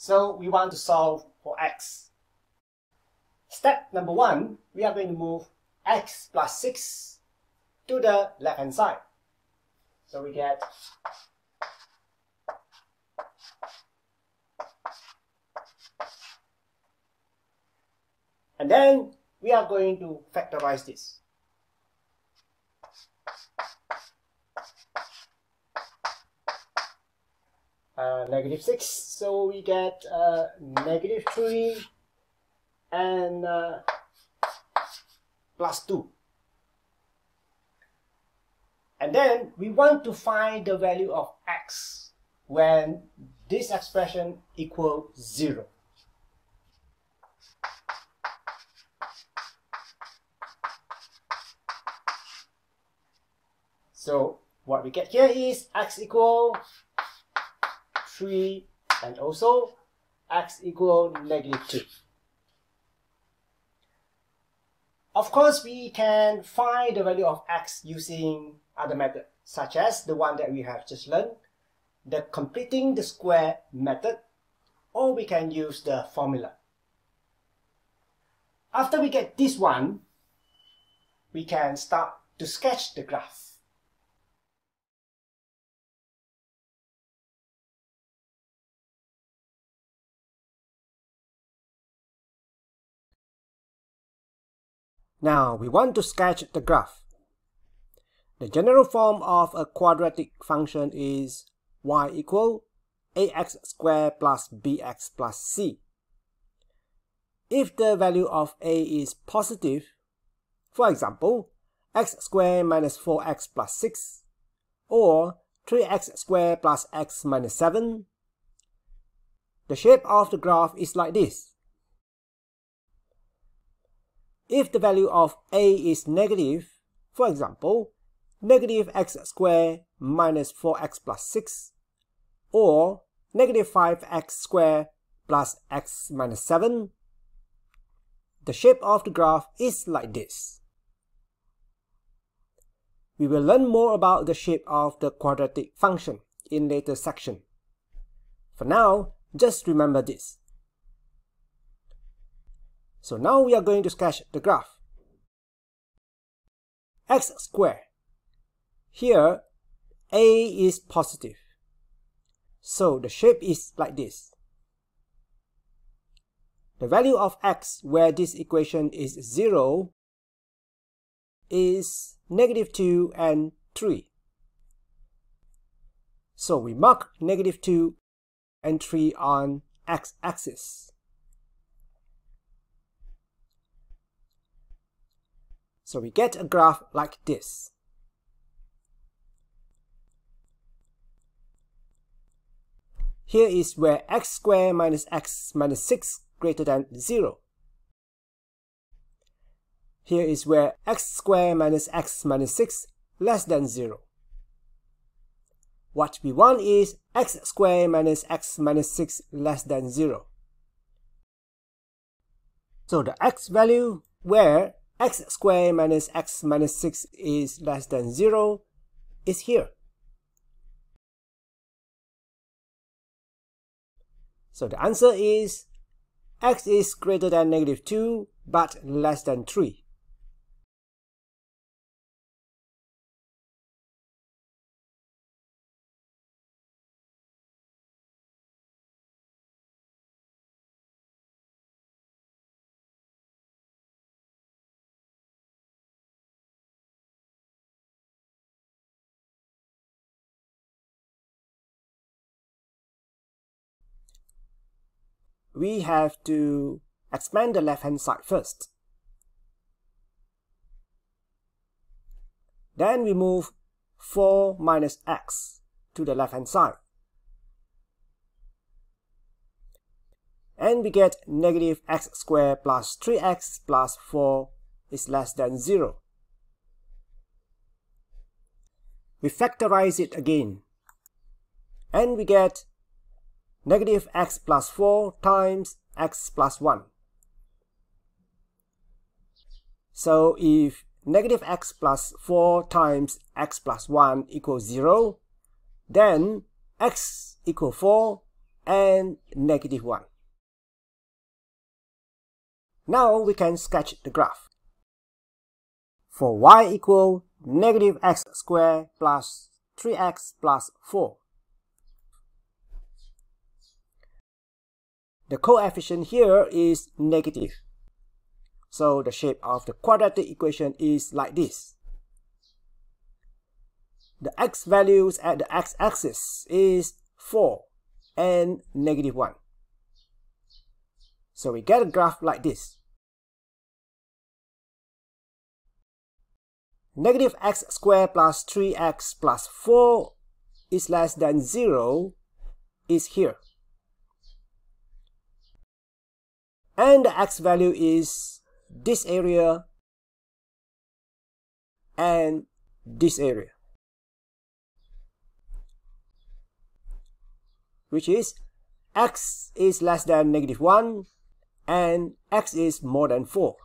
So we want to solve for x. Step number one, we are going to move x plus 6 to the left hand side. So we get and then we are going to factorize this. Uh, negative 6, so we get uh, negative 3 and uh, plus 2. And then we want to find the value of x when this expression equals 0. So what we get here is x equal 3 and also x equal negative 2. Of course, we can find the value of x using other methods, such as the one that we have just learned, the completing the square method, or we can use the formula. After we get this one, we can start to sketch the graph. Now we want to sketch the graph. The general form of a quadratic function is y equal ax squared plus bx plus c. If the value of a is positive, for example, x squared minus 4x plus 6, or 3x squared plus x minus 7, the shape of the graph is like this. If the value of a is negative, for example, negative x squared minus 4x plus 6, or negative 5x squared plus x minus 7, the shape of the graph is like this. We will learn more about the shape of the quadratic function in later section. For now, just remember this. So now we are going to sketch the graph. x squared. Here, a is positive. So the shape is like this. The value of x where this equation is 0 is negative 2 and 3. So we mark negative 2 and 3 on x-axis. So we get a graph like this. Here is where x squared minus x minus 6 greater than 0. Here is where x squared minus x minus 6 less than 0. What we want is x squared minus x minus 6 less than 0. So the x value where x squared minus x minus 6 is less than 0 is here. So the answer is x is greater than negative 2 but less than 3. We have to expand the left hand side first. Then we move 4 minus x to the left hand side. And we get negative x squared plus 3x plus 4 is less than 0. We factorize it again. And we get negative x plus 4 times x plus 1. So if negative x plus 4 times x plus 1 equals 0, then x equals 4 and negative 1. Now we can sketch the graph. For y equal negative x squared plus 3x plus 4. The coefficient here is negative. So the shape of the quadratic equation is like this. The x values at the x-axis is 4 and negative 1. So we get a graph like this. Negative x squared plus 3x plus 4 is less than 0 is here. And the x value is this area and this area. Which is x is less than negative 1 and x is more than 4.